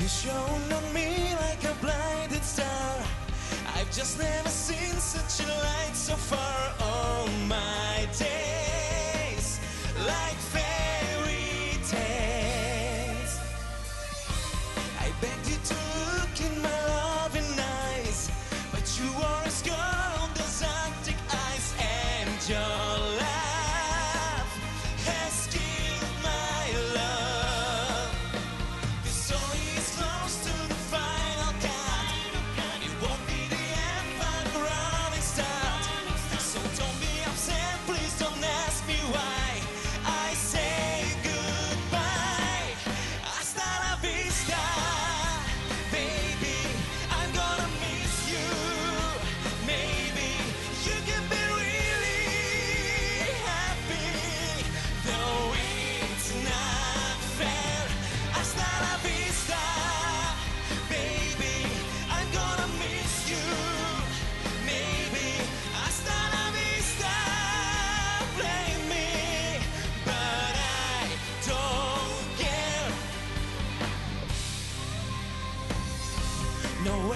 You shone on me like a blinded star. I've just never seen such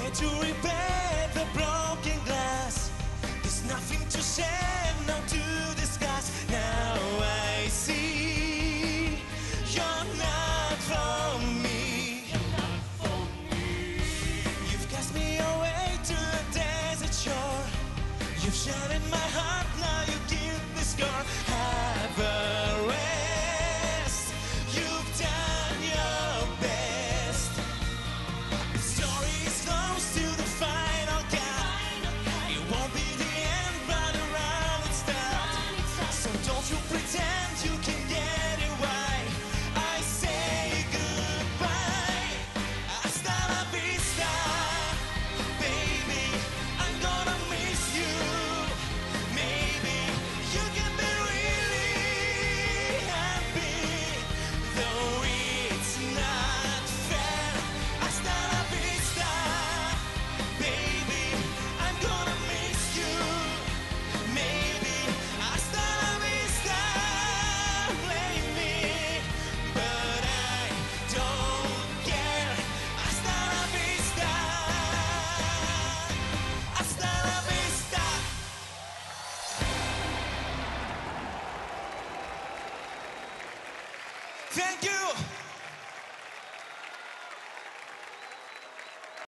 way to repair the broken glass. There's nothing to share, no to discuss. Now I see you're not from me. You're not for me. You've cast me away to a desert shore. You've shattered my heart. Thank you.